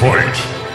Fight!